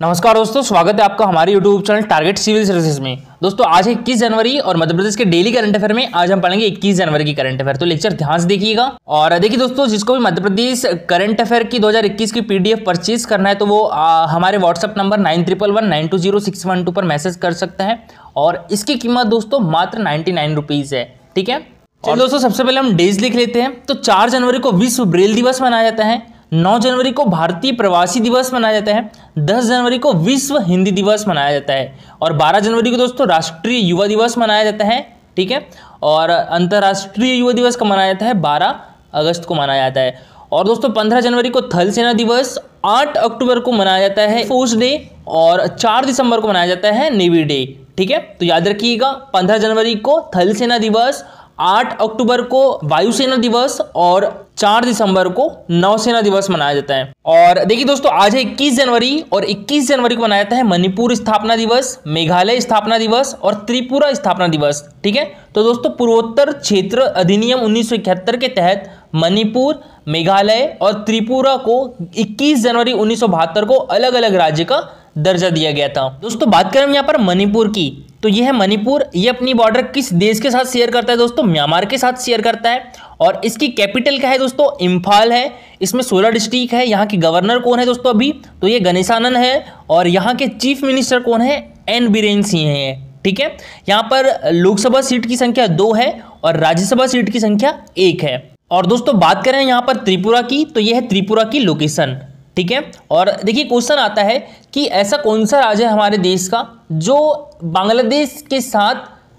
नमस्कार दोस्तों स्वागत है आपका हमारे YouTube channel target civil services में। दोस्तों आज है इक्कीस जनवरी और मध्य प्रदेश के डेली करंट अफेयर में आज हम पढ़ेंगे 21 जनवरी की करंट अफेयर तो लेक्चर ध्यान से देखिएगा। और देखिए दोस्तों जिसको भी मध्य प्रदेश करंट अफेयर की 2021 की पीडीएफ परचेज करना है तो वो आ, हमारे WhatsApp number nine triple one nine two zero six one two पर मैसेज कर सकते हैं। और इसकी कीमत दोस्तों मात्र नाइन्टी नाइन रुपीज़ है ठीक है? और दोस्तों सबसे पहले हम डेज़ लिख लेते हैं। तो चार जनवरी को विश्व ब्रेल दिवस मनाया जाता है। 9 जनवरी को भारतीय प्रवासी दिवस मनाया जाता है 10 जनवरी को विश्व हिंदी दिवस मनाया जाता है और 12 जनवरी को दोस्तों राष्ट्रीय युवा दिवस मनाया जाता है, ठीक है? और अंतर्राष्ट्रीय युवा दिवस का मनाया जाता है 12 अगस्त को मनाया जाता है। और दोस्तों 15 जनवरी को थल सेना दिवस, आठ अक्टूबर को मनाया जाता है फोर्स डे और चार दिसंबर को मनाया जाता है नेवी डे, ठीक है? तो याद रखिएगा 15 जनवरी को थल सेना दिवस 8 अक्टूबर को वायुसेना दिवस और चार दिसंबर को नौसेना दिवस मनाया जाता है। और देखिए दोस्तों, आज है 21 जनवरी और 21 जनवरी को मनाया जाता है मणिपुर स्थापना दिवस, मेघालय स्थापना दिवस और त्रिपुरा स्थापना दिवस, ठीक है? तो दोस्तों, पूर्वोत्तर क्षेत्र अधिनियम उन्नीस सौ इकहत्तर के तहत मणिपुर, मेघालय और त्रिपुरा को 21 जनवरी उन्नीस सौ बहत्तर को अलग अलग राज्य का दर्जा दिया गया था। दोस्तों, बात करें यहाँ पर मणिपुर की तो यह है मणिपुर। ये अपनी बॉर्डर किस देश के साथ शेयर करता है दोस्तों? म्यांमार के साथ शेयर करता है। और इसकी कैपिटल क्या है दोस्तों? इम्फाल है। इसमें सोलह डिस्ट्रिक्ट है। यहाँ के गवर्नर कौन है दोस्तों अभी? तो ये गणेशानंद है। और यहाँ के चीफ मिनिस्टर कौन है? एन बीरेन सिंह है ठीक है? यहाँ पर लोकसभा सीट की संख्या दो है और राज्यसभा सीट की संख्या एक है। और दोस्तों, बात करें यहाँ पर त्रिपुरा की तो यह है त्रिपुरा की लोकेशन ठीक है? और देखिए क्वेश्चन आता है कि ऐसा कौन सा राज्य है हमारे देश का जो बांग्लादेश के साथ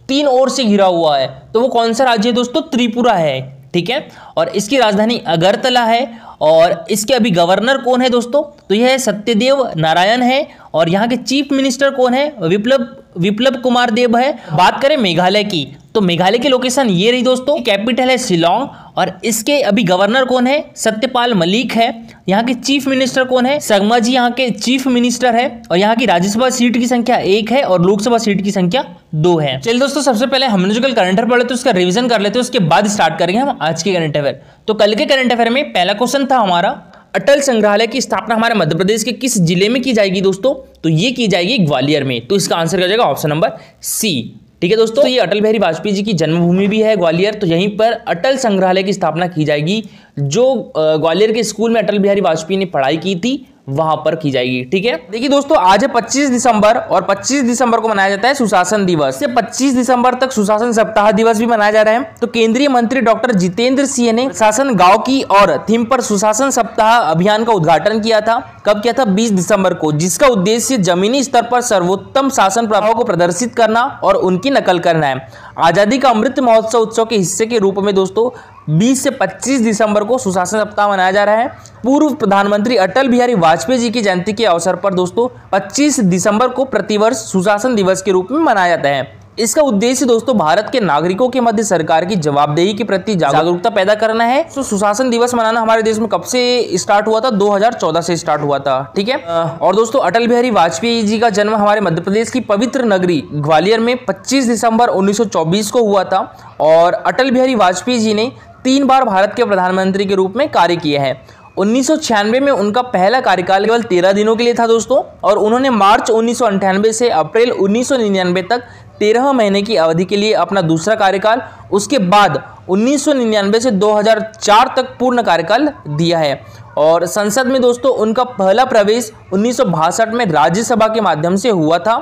तीन ओर से घिरा हुआ है? तो वो कौन सा राज्य है दोस्तों? त्रिपुरा है, ठीक है? और इसकी राजधानी अगरतला है, और इसके अभी गवर्नर कौन है दोस्तों? तो यह सत्यदेव नारायण है, और यहाँ के चीफ मिनिस्टर कौन है? विप्लव विप्लव कुमार देव है। बात करें मेघालय की तो मेघालय की लोकेशन ये रही दोस्तों कैपिटल है शिलोंग, और इसके अभी गवर्नर कौन है? सत्यपाल मलिक है। यहाँ के चीफ मिनिस्टर कौन है? संगमा जी यहाँ के चीफ मिनिस्टर है, और यहाँ की राज्यसभा सीट की संख्या एक है, और लोकसभा सीट की संख्या दो है। चलिए दोस्तों, सबसे पहले हमने जो कल करंट अफेयर पढ़े थे, उसका रिविजन कर लेते हैं, उसके बाद स्टार्ट करेंगे हम आज के करंट अफेयर तो कल के करंट अफेयर में पहला क्वेश्चन था हमारा अटल संग्रहालय की स्थापना हमारे मध्य प्रदेश के किस ज़िले में की जाएगी दोस्तों? तो ये की जाएगी ग्वालियर में। तो इसका आंसर क्या जाएगा ऑप्शन नंबर सी ठीक है दोस्तों? तो ये अटल बिहारी वाजपेयी जी की जन्मभूमि भी है ग्वालियर। तो यहीं पर अटल संग्रहालय की स्थापना की जाएगी, जो ग्वालियर के स्कूल में अटल बिहारी वाजपेयी ने पढ़ाई की थी। वहाँ पर की जाएगी, ठीक है? देखिए दोस्तों, आज है 25 दिसंबर और 25 दिसंबर को मनाया जाता है सुशासन दिवस। से 25 दिसंबर तक सुशासन सप्ताह दिवस भी मनाया जा रहा है। तो केंद्रीय मंत्री डॉक्टर जितेंद्र सिंह ने शासन गाँव की और थीम पर सुशासन सप्ताह अभियान का उद्घाटन किया था। कब किया था? 20 दिसंबर को, जिसका उद्देश्य जमीनी स्तर पर सर्वोत्तम शासन प्रभाव को प्रदर्शित करना और उनकी नकल करना है। आज़ादी का अमृत महोत्सव उत्सव के हिस्से के रूप में दोस्तों 20 से 25 दिसंबर को सुशासन सप्ताह मनाया जा रहा है। पूर्व प्रधानमंत्री अटल बिहारी वाजपेयी जी की जयंती के अवसर पर दोस्तों 25 दिसंबर को प्रतिवर्ष सुशासन दिवस के रूप में मनाया जाता है। इसका उद्देश्य दोस्तों भारत के नागरिकों के मध्य सरकार की जवाबदेही के प्रति जागरूकता पैदा करना है। तो सुशासन दिवस मनाना हमारे देश में कब से स्टार्ट हुआ था? 2014 से स्टार्ट हुआ था, ठीक है? और दोस्तों, अटल बिहारी वाजपेयी जी का जन्म हमारे मध्य प्रदेश की पवित्र नगरी ग्वालियर में 25 दिसंबर 1924 को हुआ था और अटल बिहारी वाजपेयी जी ने तीन बार भारत के प्रधानमंत्री के रूप में कार्य किया है। उन्नीस सौ छियानवे में उनका पहला कार्यकाल केवल तेरह दिनों के लिए था दोस्तों और उन्होंने मार्च उन्नीस से अप्रैल उन्नीस सौ निन्यानवे तक तेरह महीने की अवधि के लिए अपना दूसरा कार्यकाल, उसके बाद 1999 से 2004 तक पूर्ण कार्यकाल दिया है। और संसद में दोस्तों, उनका पहला प्रवेश उन्नीस सौ बासठ में राज्यसभा के माध्यम से हुआ था।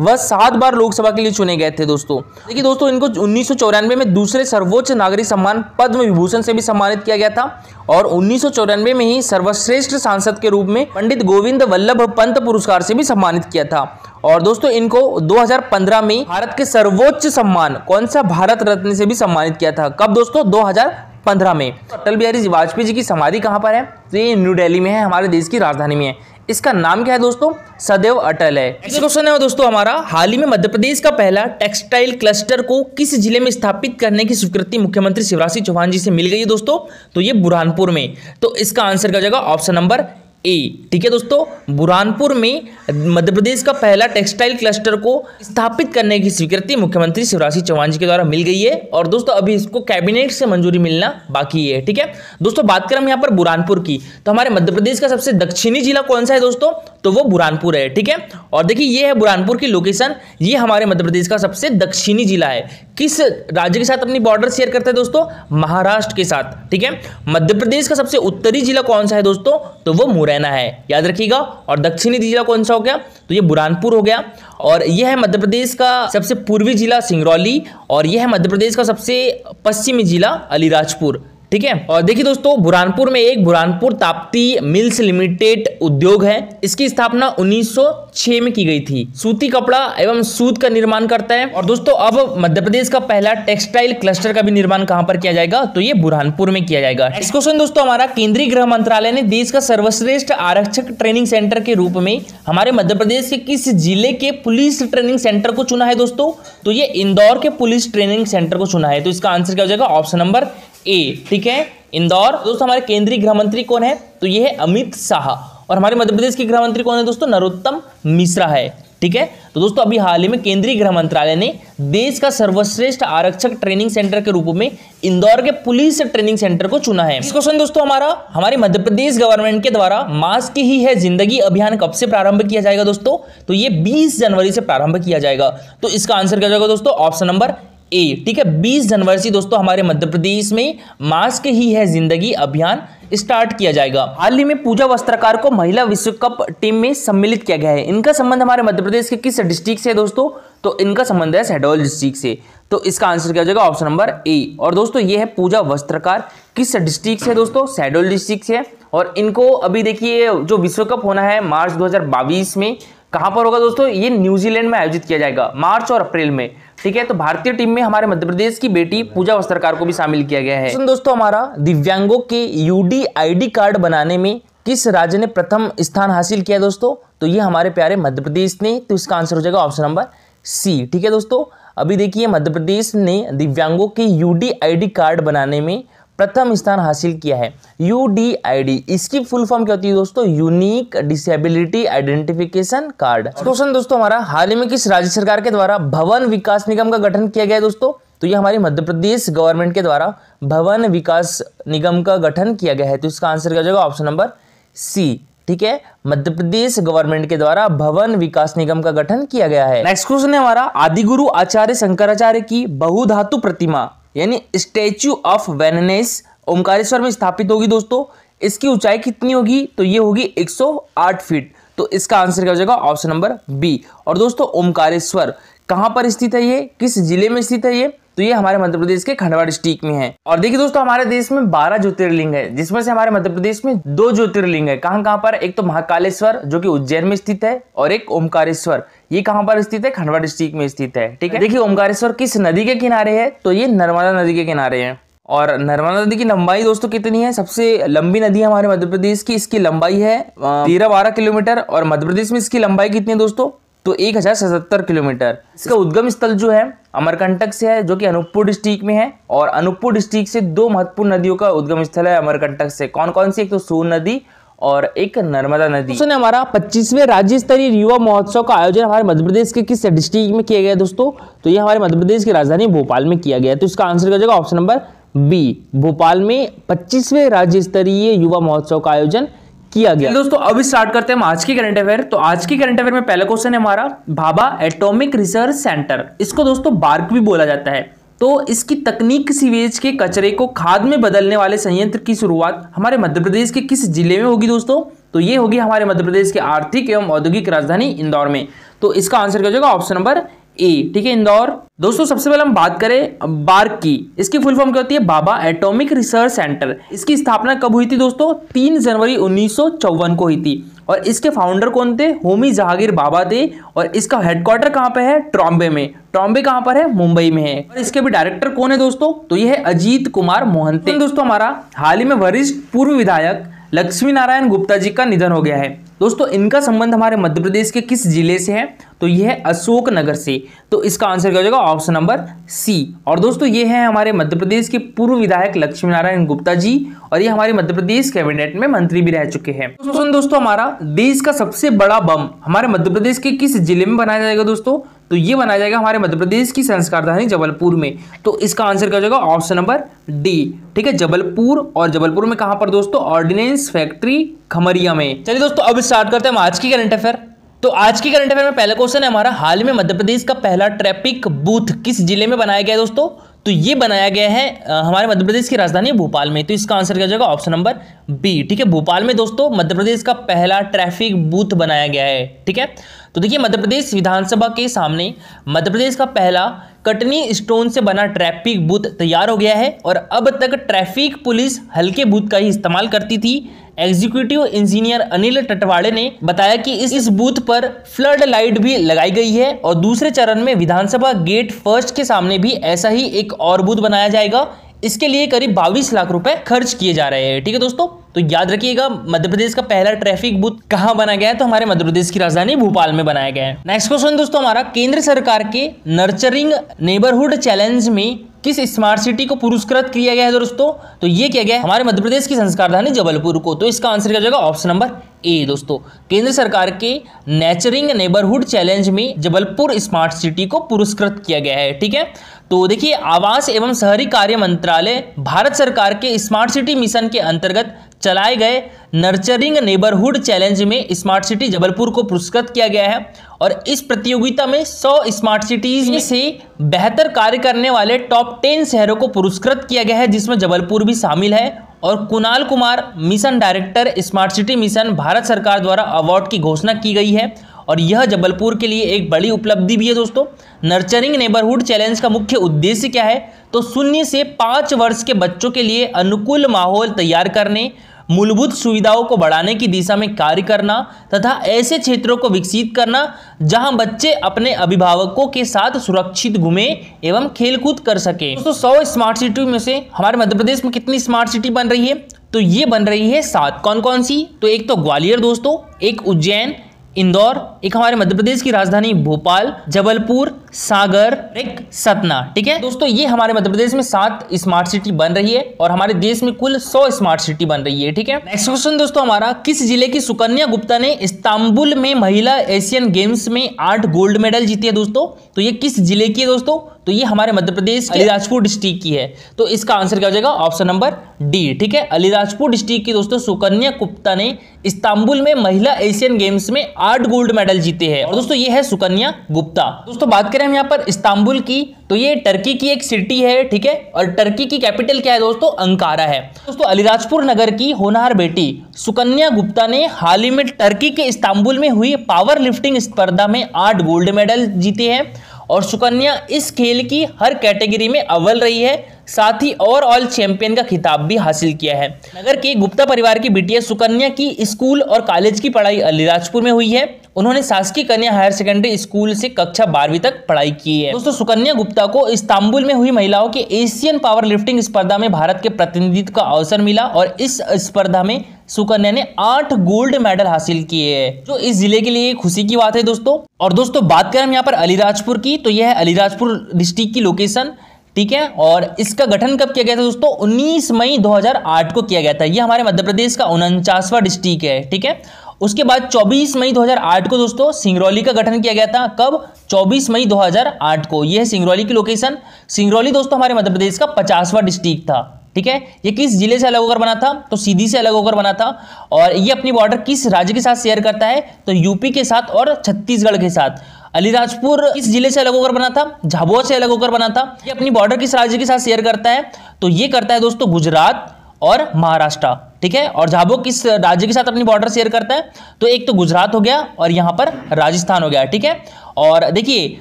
वह सात बार लोकसभा के लिए चुने गए थे दोस्तों। देखिए दोस्तों, इनको उन्नीस सौ चौरानवे में दूसरे सर्वोच्च नागरिक सम्मान पद्म विभूषण से भी सम्मानित किया गया था और उन्नीस सौ चौरानवे में ही सर्वश्रेष्ठ सांसद के रूप में पंडित गोविंद वल्लभ पंत पुरस्कार से भी सम्मानित किया था। और दोस्तों, इनको 2015 में भारत के सर्वोच्च सम्मान, कौन सा भारत रत्न से भी सम्मानित किया था? कब दोस्तों? 2015 में। अटल बिहारी वाजपेयी जी की समाधि कहाँ पर है? तो ये न्यू दिल्ली में है, हमारे देश की राजधानी में है। इसका नाम क्या है दोस्तों? सदैव अटल है। नेक्स्ट क्वेश्चन है दोस्तों हमारा, हाल ही में मध्य प्रदेश का पहला टेक्सटाइल क्लस्टर को किस ज़िले में स्थापित करने की स्वीकृति मुख्यमंत्री शिवराज सिंह चौहान जी से मिल गई है दोस्तों? तो ये बुरहानपुर में। तो इसका आंसर क्या जाएगा ऑप्शन नंबर ए ठीक है दोस्तों? बुरहानपुर में मध्य प्रदेश का पहला टेक्सटाइल क्लस्टर को स्थापित करने की स्वीकृति मुख्यमंत्री शिवराज सिंह चौहान जी के द्वारा मिल गई है। और दोस्तों, अभी इसको कैबिनेट से मंजूरी मिलना बाकी है, ठीक है? दोस्तों, बात करें हम यहाँ पर बुरहानपुर की। तो हमारे मध्य प्रदेश का सबसे दक्षिणी जिला कौन सा है दोस्तों? तो वो बुरहानपुर है, ठीक है? और देखिए, ये है बुरहानपुर की लोकेशन ये हमारे मध्य प्रदेश का सबसे दक्षिणी जिला है। किस राज्य के साथ अपनी बॉर्डर शेयर करता है दोस्तों? महाराष्ट्र के साथ, ठीक है? मध्य प्रदेश का सबसे उत्तरी जिला कौन सा है दोस्तों? तो वो मुरैना है। याद रखिएगा, और दक्षिणी जिला कौन सा हो गया? तो ये बुरहानपुर हो गया। और यह है मध्य प्रदेश का सबसे पूर्वी जिला, सिंगरौली। और यह है मध्य प्रदेश का सबसे पश्चिमी जिला, अलीराजपुर। ठीक है? और देखिए दोस्तों, बुरहानपुर में एक बुरहानपुर ताप्ती मिल्स लिमिटेड उद्योग है। इसकी स्थापना 1906 में की गई थी। सूती कपड़ा एवं सूत का निर्माण करता है। और दोस्तों, अब मध्य प्रदेश का पहला टेक्सटाइल क्लस्टर का भी निर्माण कहाँ पर किया जाएगा? तो ये बुरहानपुर में किया जाएगा। नेक्स्ट क्वेश्चन दोस्तों, हमारा केंद्रीय गृह मंत्रालय ने देश का सर्वश्रेष्ठ आरक्षक ट्रेनिंग सेंटर के रूप में हमारे मध्य प्रदेश के किस ज़िले के पुलिस ट्रेनिंग सेंटर को चुना है दोस्तों? तो ये इंदौर के पुलिस ट्रेनिंग सेंटर को चुना है। तो इसका आंसर क्या हो जाएगा? ऑप्शन नंबर ए ठीक है? इंदौर। दोस्तों, हमारे केंद्रीय गृह मंत्री कौन है? तो ये है अमित शाह। और हमारे मध्य प्रदेश के गृह मंत्री कौन है दोस्तों? नरोत्तम मिश्रा है, ठीक है? तो दोस्तों, अभी हाल ही में केंद्रीय गृह मंत्रालय ने देश का सर्वश्रेष्ठ आरक्षक ट्रेनिंग सेंटर के रूप में इंदौर के पुलिस ट्रेनिंग सेंटर को चुना है। क्वेश्चन दोस्तों हमारा, हमारे मध्य प्रदेश गवर्नमेंट के द्वारा मास्क ही है ज़िंदगी अभियान कब से प्रारंभ किया जाएगा दोस्तों? तो ये 20 जनवरी से प्रारंभ किया जाएगा। तो इसका आंसर क्या जाएगा दोस्तों? ऑप्शन नंबर ए ठीक है? 20 जनवरी से दोस्तों हमारे मध्य प्रदेश में मास्क ही है ज़िंदगी अभियान स्टार्ट किया जाएगा। हाल ही में पूजा वस्त्रकार को महिला विश्व कप टीम में सम्मिलित किया गया है। इनका संबंध हमारे मध्य प्रदेश के किस डिस्ट्रिक्ट से है दोस्तों? तो इनका संबंध है शहडोल डिस्ट्रिक्ट से। तो इसका आंसर क्या हो जाएगा ऑप्शन नंबर ए और दोस्तों ये है पूजा वस्त्रकार किस डिस्ट्रिक्ट से दोस्तों? शहडोल डिस्ट्रिक्ट से है। और इनको अभी देखिए, जो विश्व कप होना है मार्च 2022 में कहाँ पर होगा दोस्तों? ये न्यूजीलैंड में आयोजित किया जाएगा, मार्च और अप्रैल में, ठीक है? तो भारतीय टीम में हमारे मध्य प्रदेश की बेटी पूजा वस्त्रकार को भी शामिल किया गया है। दोस्तों, हमारा दिव्यांगों के यूडी आईडी कार्ड बनाने में किस राज्य ने प्रथम स्थान हासिल किया दोस्तों? तो ये हमारे प्यारे मध्य प्रदेश ने तो इसका आंसर हो जाएगा ऑप्शन नंबर सी ठीक है दोस्तों? अभी देखिए, मध्य प्रदेश ने दिव्यांगों के यूडी आईडी कार्ड बनाने में प्रथम स्थान हासिल किया है। यू डी आई डी इसकी फुल फॉर्म क्या होती है दोस्तों? Unique disability identification card question दोस्तों हमारा, हाल ही में किस राज्य सरकार के द्वारा भवन विकास निगम का गठन किया गया है दोस्तों? तो ये हमारे मध्य प्रदेश गवर्नमेंट के द्वारा भवन विकास निगम का गठन किया गया है। तो इसका आंसर क्या जाएगा? ऑप्शन नंबर सी ठीक है? मध्य प्रदेश गवर्नमेंट के द्वारा भवन विकास निगम का गठन किया गया है। नेक्स्ट क्वेश्चन है हमारा, आदिगुरु आचार्य शंकराचार्य की बहुधातु प्रतिमा। यानी स्टेच्यू ऑफ़ वेननेस ओमकारेश्वर में स्थापित होगी दोस्तों। इसकी ऊंचाई कितनी होगी? तो ये होगी 108 फीट। तो इसका आंसर क्या हो जाएगा? Option number B. और दोस्तों ओमकारेश्वर कहाँ पर स्थित है ये? किस ज़िले में स्थित है ये? तो ये हमारे मध्य प्रदेश के खंडवा डिस्ट्रिक्ट में है। और देखिए दोस्तों, हमारे देश में बारह ज्योतिर्लिंग है, जिसमें से हमारे मध्य प्रदेश में दो ज्योतिर्लिंग है। कहाँ कहाँ पर? एक तो महाकालेश्वर, जो कि उज्जैन में स्थित है, और एक ओमकारेश्वर ये कहाँ पर स्थित है? खंडवा डिस्ट्रिक्ट में स्थित है, ठीक है? देखिए, ओमकारेश्वर किस नदी के किनारे है? तो ये नर्मदा नदी के किनारे है। और नर्मदा नदी की लंबाई दोस्तों कितनी है? सबसे लंबी नदी है हमारे मध्य प्रदेश की, इसकी लंबाई है तेरह बारह किलोमीटर। और मध्य प्रदेश में इसकी लंबाई कितनी है दोस्तों? तो एक हज़ार सतहत्तर किलोमीटर। इसका उद्गम स्थल जो है, अमरकंटक से है, जो कि अनूपपुर डिस्ट्रिक्ट में है। और अनूपपुर डिस्ट्रिक्ट से दो महत्वपूर्ण नदियों का उद्गम स्थल है अमरकंटक से। कौन कौन सी? एक तो सोन नदी और एक नर्मदा नदी। तो हमारा पच्चीसवें राज्य स्तरीय युवा महोत्सव का आयोजन हमारे मध्य प्रदेश के किस डिस्ट्रिक्ट में किया गया दोस्तों? तो ये हमारे मध्य प्रदेश की राजधानी भोपाल में किया गया तो इसका आंसर क्या जाएगा ऑप्शन नंबर बी भोपाल में पच्चीसवें राज्य स्तरीय युवा महोत्सव का आयोजन किया गया। दोस्तों अभी स्टार्ट करते हैं आज की करंट अफेयर तो आज की करंट अफेयर में पहला क्वेश्चन है हमारा भाभा एटॉमिक रिसर्च सेंटर। इसको दोस्तों बार्क भी बोला जाता है। तो इसकी तकनीक सीवेज के कचरे को खाद में बदलने वाले संयंत्र की शुरुआत हमारे मध्य प्रदेश के किस ज़िले में होगी दोस्तों? तो ये होगी हमारे मध्य प्रदेश के आर्थिक एवं औद्योगिक राजधानी इंदौर में। तो इसका आंसर क्या हो जाएगा ऑप्शन नंबर ए, ठीक है इंदौर। दोस्तों, सबसे पहले हम बात करें बार्क की। इसकी फुल फॉर्म क्या होती है? Bhabha atomic research centre. इसकी स्थापना कब हुई थी दोस्तों? तीन जनवरी उन्नीस सौ चौवन को हुई थी। और इसके फाउंडर कौन थे? होमी जहांगीर बाबा थे। और इसका हेडक्वार्टर कहाँ पर है? ट्रॉम्बे में। ट्रॉम्बे कहाँ पर है? मुंबई में है। और इसके भी डायरेक्टर कौन है दोस्तों? तो ये है अजीत कुमार मोहंते। दोस्तों हमारा हाल ही में वरिष्ठ पूर्व विधायक लक्ष्मी नारायण गुप्ता जी का निधन हो गया है। दोस्तों, इनका संबंध हमारे मध्य प्रदेश के किस ज़िले से है? तो यह है अशोक नगर से। तो इसका आंसर क्या हो जाएगा? Option number C. और दोस्तों, ये है हमारे मध्य प्रदेश के पूर्व विधायक लक्ष्मी नारायण गुप्ता जी और ये हमारे मध्य प्रदेश कैबिनेट में मंत्री भी रह चुके हैं। दोस्तों दोस्तों, हमारा देश का सबसे बड़ा बम हमारे मध्य प्रदेश के किस ज़िले में बनाया जाएगा दोस्तों? तो ये बनाया जाएगा हमारे मध्य प्रदेश की संस्कार राजधानी जबलपुर में। तो इसका आंसर क्या हो जाएगा? Option number D. ठीक है, जबलपुर। और जबलपुर में कहाँ पर दोस्तों? ऑर्डिनेंस फैक्ट्री खमरिया में। चलिए दोस्तों, अब स्टार्ट करते हैं आज की करंट अफेयर। तो आज की करंट अफेयर में पहला क्वेश्चन है हमारा, हाल में मध्य प्रदेश का पहला ट्रैफ़िक बूथ किस ज़िले में बनाया गया दोस्तों? तो ये बनाया गया है हमारे मध्य प्रदेश की राजधानी भोपाल में। तो इसका आंसर क्या जाएगा ऑप्शन नंबर बी ठीक है? भोपाल में दोस्तों, मध्य प्रदेश का पहला ट्रैफ़िक बूथ बनाया गया है, ठीक है? तो देखिए, मध्य प्रदेश विधानसभा के सामने मध्य प्रदेश का पहला कटनी स्टोन से बना ट्रैफ़िक बूथ तैयार हो गया है और अब तक ट्रैफ़िक पुलिस हल्के बूथ का ही इस्तेमाल करती थी। एग्जीक्यूटिव इंजीनियर अनिल टटवाड़े ने बताया कि इस इस बूथ पर फ्लड लाइट भी लगाई गई है और दूसरे चरण में विधानसभा गेट फ़र्स्ट के सामने भी ऐसा ही एक और बूथ बनाया जाएगा। इसके लिए करीब बाईस लाख रुपए खर्च किए जा रहे हैं। ठीक है दोस्तों? तो याद रखिएगा, मध्य प्रदेश का पहला ट्रैफ़िक बूथ कहाँ बना गया है? तो हमारे मध्य प्रदेश की राजधानी भोपाल में बनाया गया है। नेक्स्ट क्वेश्चन दोस्तों हमारा, केंद्र सरकार के नर्चरिंग नेबरहुड चैलेंज में किस स्मार्ट सिटी को पुरस्कृत किया गया है दोस्तों? तो ये किया गया है हमारे मध्य प्रदेश की संस्कार राजधानी जबलपुर को। तो इसका आंसर क्या जाएगा ऑप्शन नंबर ए दोस्तों। केंद्र सरकार के नेचरिंग नेबरहुड चैलेंज में जबलपुर स्मार्ट सिटी को पुरस्कृत किया गया है, ठीक है? तो देखिए, आवास एवं शहरी कार्य मंत्रालय भारत सरकार के स्मार्ट सिटी मिशन के अंतर्गत चलाए गए नर्चरिंग नेबरहुड चैलेंज में स्मार्ट सिटी जबलपुर को पुरस्कृत किया गया है और इस प्रतियोगिता में 100 स्मार्ट सिटीज़ में से बेहतर कार्य करने वाले टॉप 10 शहरों को पुरस्कृत किया गया है, जिसमें जबलपुर भी शामिल है और Kunal Kumar mission director smart city mission Bharat सरकार द्वारा अवार्ड की घोषणा की गई है। और यह जबलपुर के लिए एक बड़ी उपलब्धि भी है दोस्तों। नर्चरिंग नेबरहुड चैलेंज का मुख्य उद्देश्य क्या है? तो शून्य से पाँच वर्ष के बच्चों के लिए अनुकूल माहौल तैयार करने, मूलभूत सुविधाओं को बढ़ाने की दिशा में कार्य करना तथा ऐसे क्षेत्रों को विकसित करना जहाँ बच्चे अपने अभिभावकों के साथ सुरक्षित घूमे एवं खेलकूद कर सके। दोस्तों, सौ स्मार्ट सिटी में से हमारे मध्य प्रदेश में कितनी स्मार्ट सिटी बन रही है? तो ये बन रही है सात। कौन कौन सी? तो एक तो ग्वालियर दोस्तों, एक उज्जैन इंदौर, एक हमारे मध्य प्रदेश की राजधानी भोपाल, जबलपुर, सागर एक सतना, ठीक है? दोस्तों, ये हमारे मध्य प्रदेश में सात स्मार्ट सिटी बन रही है और हमारे देश में कुल सौ स्मार्ट सिटी बन रही है, ठीक है? नेक्स्ट क्वेश्चन दोस्तों, हमारा, किस ज़िले की सुकन्या गुप्ता ने इस्तांबुल में महिला एशियन गेम्स में आठ गोल्ड मेडल जीती है, दोस्तों? तो ये किस ज़िले की है, दोस्तों? तो ये हमारे मध्य प्रदेश अलीराजपुर डिस्ट्रिक्ट की है। तो इसका आंसर क्या हो जाएगा? ऑप्शन नंबर डी ठीक है? अलीराजपुर डिस्ट्रिक्ट की दोस्तों सुकन्या गुप्ता ने इस्तांबुल में महिला एशियन गेम्स में आठ गोल्ड मेडल जीते हैं। और दोस्तों ये है सुकन्या गुप्ता। दोस्तों बात करें हम यहाँ पर इस्तांबुल की तो ये टर्की की एक सिटी है ठीक है? और टर्की की कैपिटल क्या है दोस्तों? अंकारा है। दोस्तों अलीराजपुर नगर की होनहार बेटी सुकन्या गुप्ता ने हाल ही में टर्की के इस्तांबुल में हुई पावर लिफ्टिंग स्पर्धा में आठ गोल्ड मेडल जीते हैं। और सुकन्या इस खेल की हर कैटेगरी में अव्वल रही है। साथ ही ओवरऑल चैंपियन का खिताब भी हासिल किया है। नगर के गुप्ता परिवार की बिटिया सुकन्या की स्कूल और कॉलेज की पढ़ाई अलीराजपुर में हुई है। उन्होंने शासकीय कन्या हायर सेकेंडरी स्कूल से कक्षा बारहवीं तक पढ़ाई की है। दोस्तों, सुकन्या गुप्ता को इस्तांबुल में हुई महिलाओं के एशियन पावर लिफ्टिंग स्पर्धा में भारत के प्रतिनिधित्व का अवसर मिला और इस स्पर्धा में सुकन्या ने आठ गोल्ड मेडल हासिल किए हैं, जो इस ज़िले के लिए खुशी की बात है दोस्तों। और दोस्तों, बात करें हम यहाँ पर अलीराजपुर की तो यह है अलीराजपुर डिस्ट्रिक्ट की लोकेशन ठीक है? और इसका गठन कब किया गया था दोस्तों? 19 मई 2008 को किया गया था। ये हमारे मध्य प्रदेश का उनचासवा डिस्ट्रिक्ट है, ठीक है? उसके बाद 24 मई 2008 को दोस्तों सिंगरौली का गठन किया गया था। कब? 24 मई 2008 को। यह सिंगरौली की लोकेशन सिंगरौली दोस्तों हमारे मध्य प्रदेश का पचासवा डिस्ट्रिक्ट था। ठीक है? ये किस ज़िले से अलग होकर बना था? तो सीधी से अलग होकर बना था। और ये अपनी बॉर्डर किस राज्य के साथ शेयर करता है? तो यूपी के साथ और छत्तीसगढ़ के साथ। अलीराजपुर किस ज़िले से अलग होकर बना था? झाबुआ से अलग होकर बना था। ये अपनी बॉर्डर किस राज्य के साथ शेयर करता है? तो ये करता है दोस्तों गुजरात और महाराष्ट्र, ठीक है? और झाबुआ किस राज्य के साथ अपनी बॉर्डर शेयर करता है? तो एक तो गुजरात हो गया और यहाँ पर राजस्थान हो गया, ठीक है? और देखिए,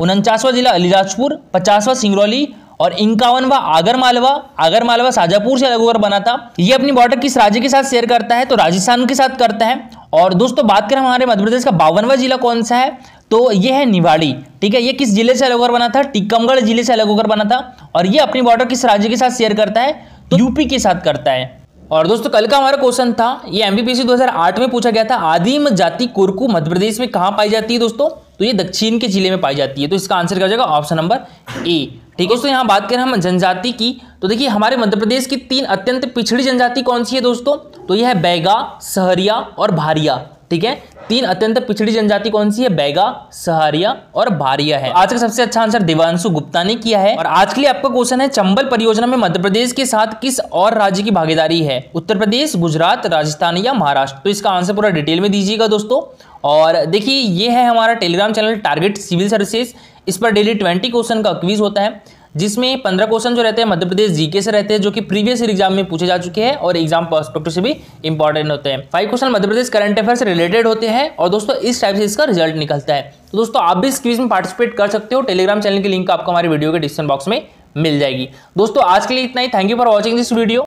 उनचासवा जिला अलीराजपुर, पचासवा सिंगरौली और मालवा आगर मालवा शाजापुर से अलग होकर बना था। ये अपनी बॉर्डर किस राज्य के साथ शेयर करता है? तो राजस्थान के साथ करता है। और दोस्तों, बात करें हमारे मध्य प्रदेश का बावनवा जिला कौन सा है? तो ये है निवाड़ी, ठीक है? ये किस ज़िले से अलग होकर बना था? टीकमगढ़ ज़िले से अलग होकर बना था। और ये अपनी बॉर्डर किस राज्य के साथ शेयर करता है? तो यूपी के साथ करता है। और दोस्तों, कल का हमारा क्वेश्चन था। ये एमबीपीएससी 2008 में पूछा गया था, आदिम जाति कुरकू मध्य प्रदेश में कहाँ पाई जाती है दोस्तों? तो ये दक्षिण के ज़िले में पाई जाती है। तो इसका आंसर क्या हो जाएगा? ऑप्शन नंबर ए ठीक है, दोस्तों, यहाँ बात करें हम जनजाति की तो देखिए, हमारे मध्य प्रदेश की तीन अत्यंत पिछड़ी जनजाति कौन सी है, दोस्तों? तो यह है बैगा, सहरिया और भारिया, ठीक है? तीन अत्यंत पिछड़ी जनजाति कौन सी है? बैगा, सहारिया और भारिया है। आज का सबसे अच्छा आंसर देवांशु गुप्ता ने किया है। और आज के लिए आपका क्वेश्चन है, चंबल परियोजना में मध्य प्रदेश के साथ किस और राज्य की भागीदारी है? उत्तर प्रदेश, गुजरात, राजस्थान या महाराष्ट्र? तो इसका आंसर पूरा डिटेल में दीजिएगा, दोस्तों। और देखिए, ये है हमारा Telegram channel target civil services इस पर डेली ट्वेंटी क्वेश्चन का क्विज होता है, जिसमें पंद्रह क्वेश्चन जो रहते हैं, मध्य प्रदेश जीके से रहते हैं, जो कि प्रीवियस एग्ज़ाम में पूछे जा चुके हैं और एग्ज़ाम पर्सपेक्टिव से भी इंपॉर्टेंट होते हैं। Five question Madhya Pradesh current affair से रिलेटेड होते हैं और दोस्तों, इस टाइप से इसका रिज़ल्ट निकलता है। तो दोस्तों, आप भी इस क्विज में पार्टिसिपेट कर सकते हो। टेलीग्राम चैनल की लिंक आपको हमारे वीडियो के डिस्क्रिप्शन बॉक्स में मिल जाएगी। दोस्तों, आज के लिए इतना ही। Thank you for watching this video